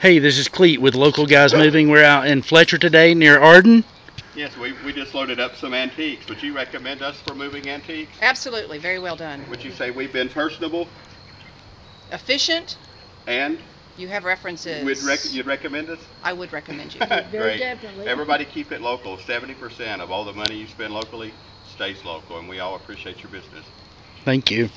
Hey, this is Clete with Local Guys Moving. We're out in Fletcher today near Arden. Yes, we, we just loaded up some antiques. Would you recommend us for moving antiques? Absolutely, very well done. Would you say we've been personable Efficient, and you have references. would rec- you'd recommend us? I would recommend you. Great. definitely. Everybody keep it local. Seventy percent of all the money you spend locally stays local, and we all appreciate your business. Thank you.